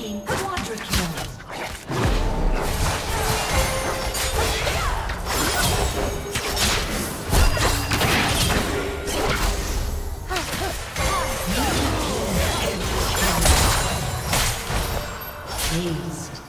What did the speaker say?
team quadra kill. Aced.